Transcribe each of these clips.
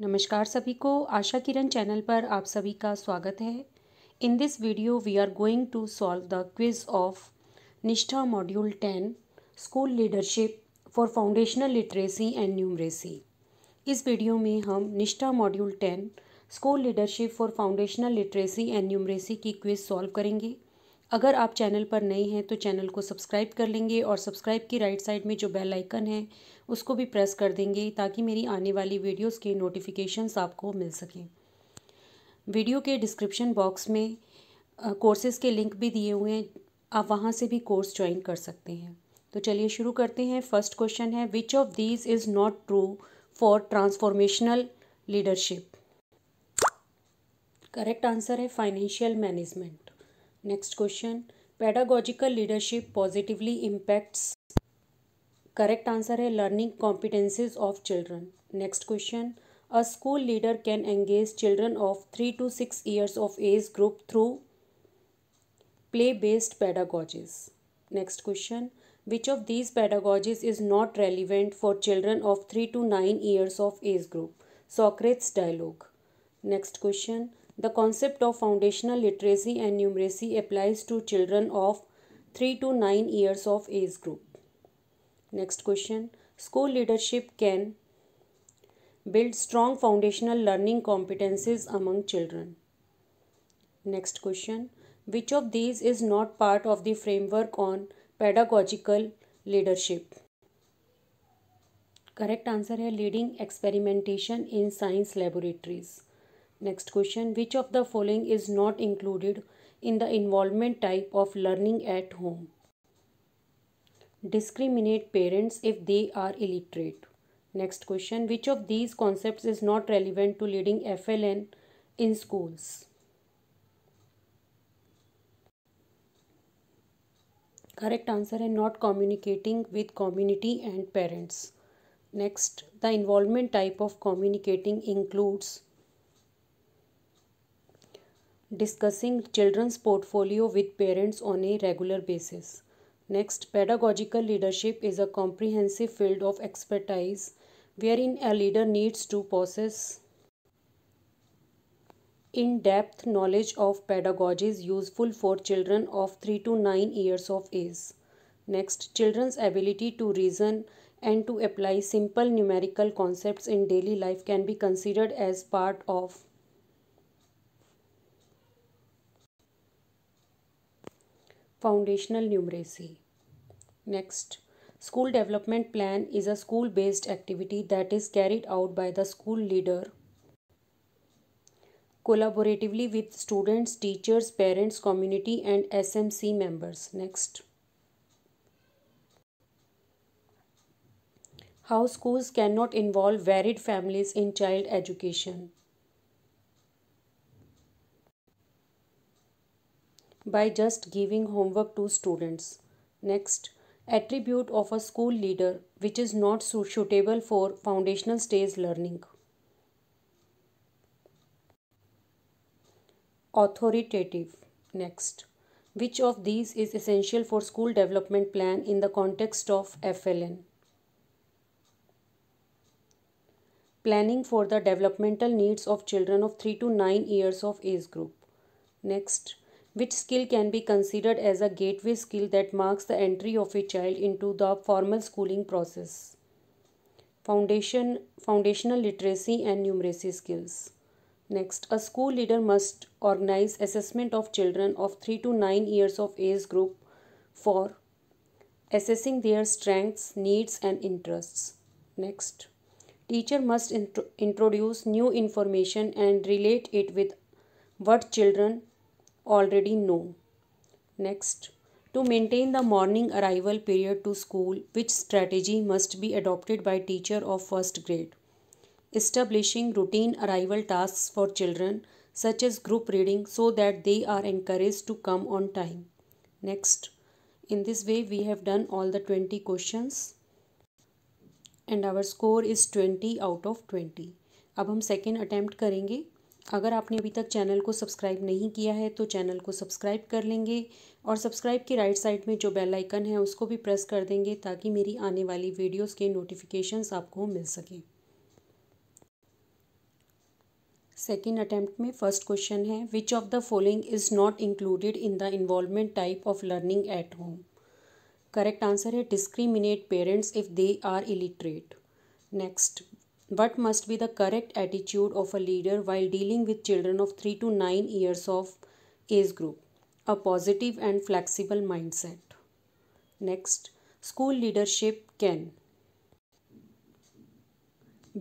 नमस्कार सभी को। आशा किरण चैनल पर आप सभी का स्वागत है। In this video we are going to solve the quiz of Nishtha module ten school leadership for foundational literacy and numeracy इस वीडियो में हम Nishtha module ten school leadership for foundational literacy and numeracy की quiz solve करेंगे। अगर आप channel पर नए हैं तो चैनल को सब्सक्राइब कर लेंगे और सब्सक्राइब की राइट साइड में जो बेल आइकन है, उसको भी प्रेस कर देंगे ताकि मेरी आने वाली वीडियोस के नोटिफिकेशंस आपको मिल सकें। वीडियो के डिस्क्रिप्शन बॉक्स में कोर्सेज़ के लिंक भी दिए हुए हैं। आप वहाँ से भी कोर्स ज्वाइन कर सकते हैं। तो चलिए शुरू करते हैं। फ़र्स्ट क्वेश्चन है which of these is not true for transformational leadership correct answer है financial management Next question Pedagogical leadership positively impacts. Correct answer is learning competences of children. Next question A school leader can engage children of 3 to 6 years of age group through play based pedagogies. Next question Which of these pedagogies is not relevant for children of 3 to 9 years of age group? Socrates dialogue. Next question the concept of foundational literacy and numeracy applies to children of 3 to 9 years of age group. Next question. School leadership can build strong foundational learning competencies among children. Next question. Which of these is not part of the framework on pedagogical leadership? Correct answer है leading experimentation in science laboratories. Next question. Which of the following is not included in the involvement type of learning at home? discriminate parents if they are illiterate. Next question Which of these concepts is not relevant to leading FLN in schools? Correct answer is not communicating with community and parents. Next, the involvement type of communicating includes discussing children's portfolio with parents on a regular basis Next, pedagogical leadership is a comprehensive field of expertise wherein a leader needs to possess in depth knowledge of pedagogies useful for children of 3 to 9 years of age. Next, children's ability to reason and to apply simple numerical concepts in daily life can be considered as part of Foundational numeracy. Next, school development plan is a school based activity that is carried out by the school leader collaboratively with students, teachers, parents, community, and SMC members. Next. How schools cannot involve varied families in child education. By just giving homework to students. Next, attribute of a school leader which is not suitable for foundational stage learning. Authoritative. Next, which of these is essential for school development plan in the context of FLN? Planning for the developmental needs of children of 3 to 9 years of age group. Next, which skill can be considered as a gateway skill that marks the entry of a child into the formal schooling process. Foundation, foundational literacy and numeracy skills. Next, a school leader must organize assessment of children of 3 to 9 years of age group for assessing their strengths, needs and interests. Next, teacher must int introduce new information and relate it with what children already know. Next, to maintain the morning arrival period to school, which strategy must be adopted by teacher of first grade? Establishing routine arrival tasks for children such as group reading so that they are encouraged to come on time. Next, in this way we have done all the 20 questions and our score is 20 out of 20. अब हम second attempt करेंगे अगर आपने अभी तक channel को subscribe नहीं किया है तो चैनल को सब्सक्राइब कर लेंगे और सब्सक्राइब की राइट साइड में जो बेल आइकन है, उसको भी प्रेस कर देंगे ताकि मेरी आने वाली वीडियोस के नोटिफिकेशंस आपको मिल सकें। सेकेंड अटैम्प्ट में फ़र्स्ट क्वेश्चन है which of the following is not included in the involvement type of learning at home correct answer है discriminate parents if they are illiterate next What must be the correct attitude of a leader while dealing with children of 3 to 9 years of age group? A positive and flexible mindset. Next, school leadership can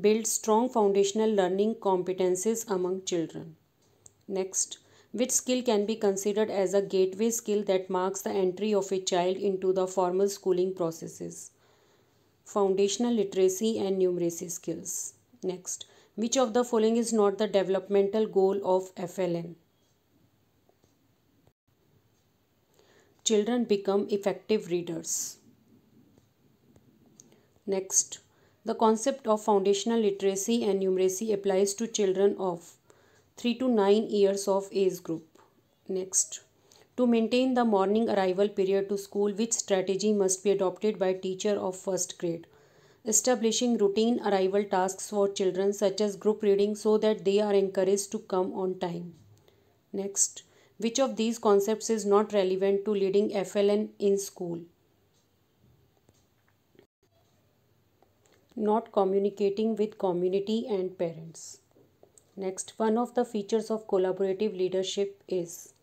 build strong foundational learning competences among children. Next, which skill can be considered as a gateway skill that marks the entry of a child into the formal schooling processes? Foundational literacy and numeracy skills. Next, which of the following is not the developmental goal of FLN? Children become effective readers. Next, the concept of foundational literacy and numeracy applies to children of 3 to 9 years of age group. Next, to maintain the morning arrival period to school, which strategy must be adopted by teacher of first grade? Establishing routine arrival tasks for children such as group reading so that they are encouraged to come on time. Next, which of these concepts is not relevant to leading FLN in school? not communicating with community and parents. Next, one of the features of collaborative leadership is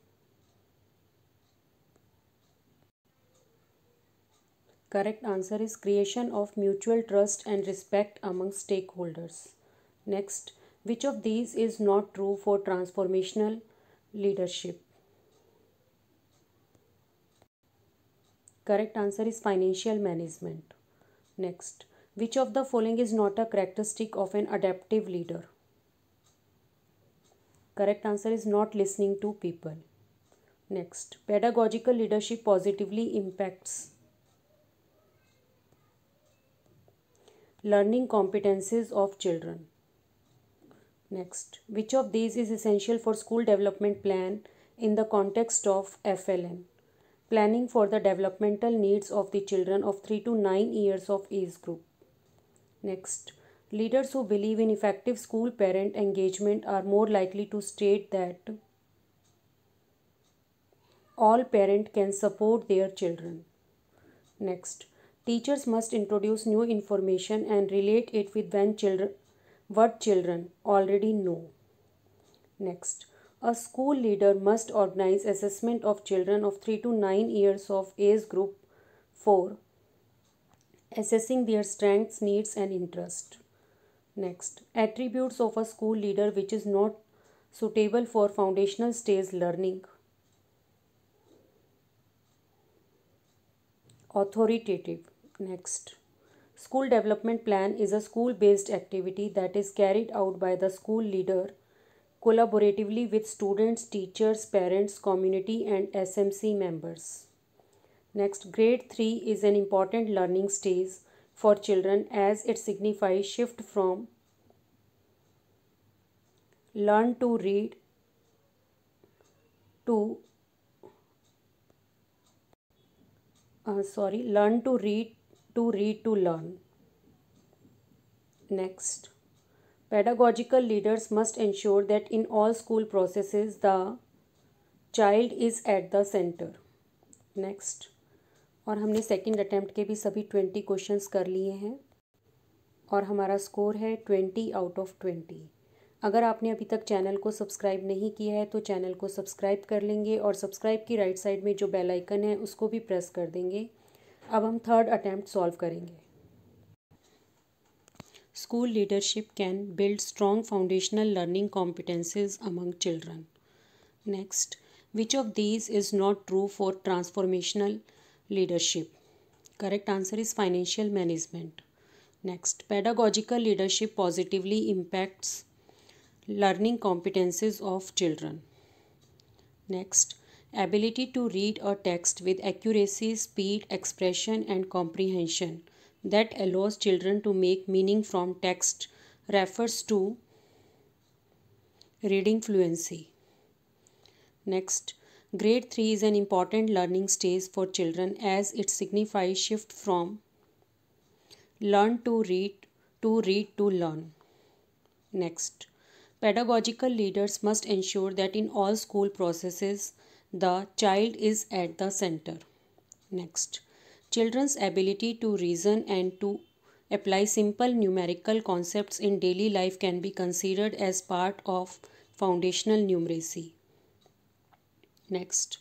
Correct answer is creation of mutual trust and respect among stakeholders. Next, which of these is not true for transformational leadership? Correct answer is financial management. Next, which of the following is not a characteristic of an adaptive leader? Correct answer is not listening to people. Next, pedagogical leadership positively impacts learning competencies of children. Next, which of these is essential for school development plan in the context of FLN? Planning for the developmental needs of the children of 3 to 9 years of age group. Next, leaders who believe in effective school parent engagement are more likely to state that all parent can support their children. Next, teachers must introduce new information and relate it with when children what children already know. Next, a school leader must organize assessment of children of 3 to 9 years of age group 4 assessing their strengths, needs, and interest. Next, attributes of a school leader which is not suitable for foundational stage learning. Authoritative. Next, school development plan is a school based activity that is carried out by the school leader collaboratively with students, teachers, parents, community, and SMC members. Next, grade 3 is an important learning stage for children as it signifies shift from learn to read to uh, sorry learn to read to read to learn. Next. Pedagogical leaders must ensure that in all school processes, the child is at the center. Next. और हमने second attempt के भी सभी twenty questions कर लिए हैं। और हमारा स्कोर है ट्वेंटी आउट ऑफ़ ट्वेंटी अगर आपने अभी तक चैनल को सब्सक्राइब नहीं किया है तो चैनल को सब्सक्राइब कर लेंगे और सब्सक्राइब की राइट साइड में जो बेल आइकन है, उसको भी प्रेस कर देंगे। अब हम थर्ड अटैम्प्ट सॉल्व करेंगे। School leadership can build strong foundational learning competencies among children next which of these is not true for transformational leadership correct answer is financial management next pedagogical leadership positively impacts learning competencies of children next ability to read a text with accuracy, speed, expression, and comprehension that allows children to make meaning from text refers to reading fluency. Next, Grade 3 is an important learning stage for children as it signifies shift from learn to read to read to learn. Next, Pedagogical leaders must ensure that in all school processes, the child is at the center. Next, children's ability to reason and to apply simple numerical concepts in daily life can be considered as part of foundational numeracy. Next,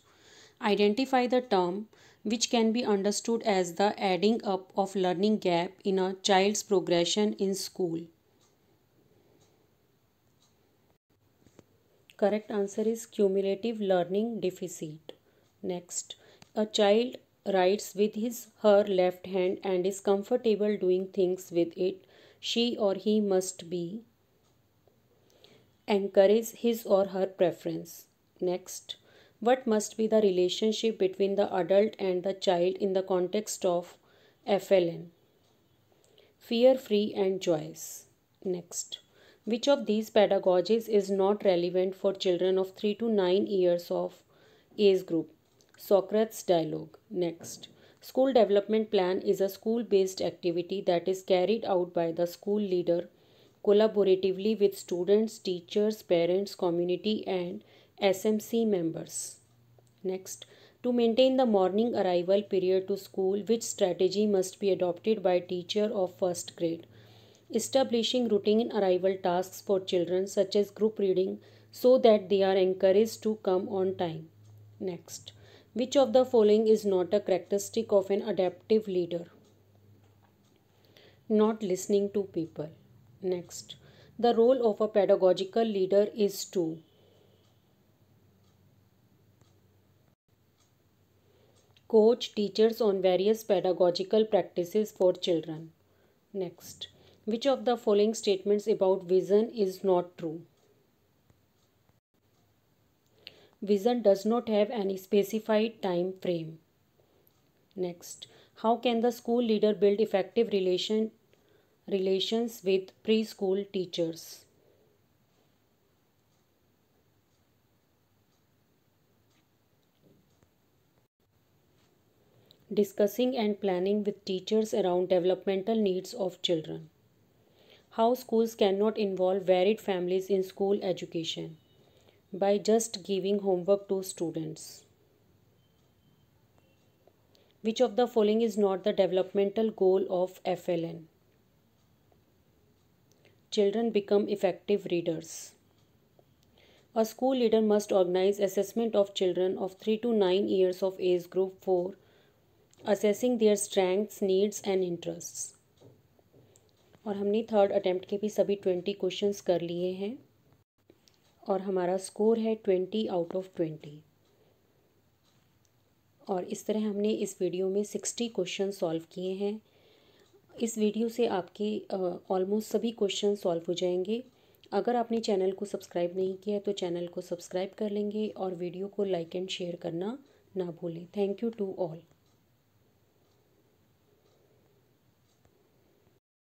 identify the term which can be understood as the adding up of learning gap in a child's progression in school. Correct answer is cumulative learning deficit. Next, a child writes with his her left hand and is comfortable doing things with it. She or he must be encourage his or her preference. Next, what must be the relationship between the adult and the child in the context of FLN? Fear free and joyous. Next, which of these pedagogies is not relevant for children of 3 to 9 years of age group? Socrates dialogue. Next, school development plan is a school based activity that is carried out by the school leader collaboratively with students, teachers, parents, community, and SMC members. Next, to maintain the morning arrival period to school, which strategy must be adopted by teacher of first grade? Establishing routine arrival tasks for children such as group reading so that they are encouraged to come on time. Next, which of the following is not a characteristic of an adaptive leader? Not listening to people. Next, the role of a pedagogical leader is to coach teachers on various pedagogical practices for children. Next, which of the following statements about vision is not true? Vision does not have any specified time frame. Next, how can the school leader build effective relation, relations with preschool teachers? Discussing and planning with teachers around developmental needs of children how schools cannot involve varied families in school education by just giving homework to students. Which of the following is not the developmental goal of FLN? Children become effective readers. A school leader must organize assessment of children of 3 to 9 years of age group for assessing their strengths, needs and interests. और हमने third attempt के भी सभी twenty questions कर लिए हैं। और हमारा स्कोर है ट्वेंटी आउट ऑफ़ ट्वेंटी और इस तरह हमने इस वीडियो में सिक्सटी क्वेश्चन सॉल्व किए हैं। इस वीडियो से आपके ऑलमोस्ट सभी क्वेश्चन सॉल्व हो जाएँगे। अगर आपने चैनल को सब्सक्राइब नहीं किया है तो चैनल को सब्सक्राइब कर लेंगे और वीडियो को लाइक एंड शेयर करना ना भूलें। Thank you to all